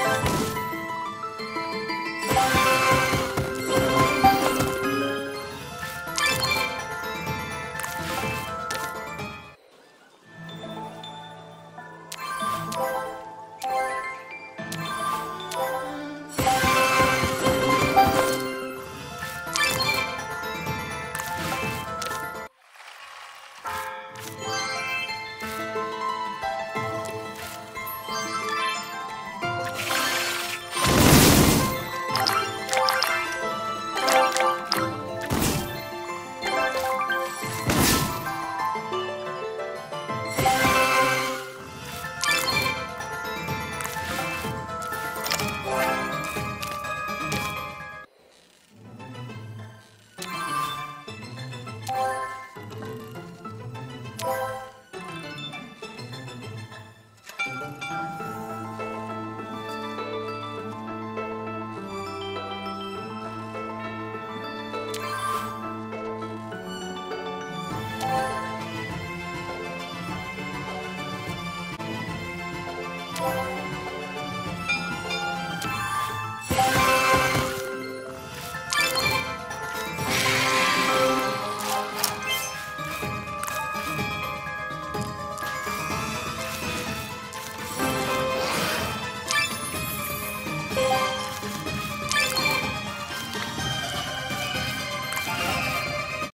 you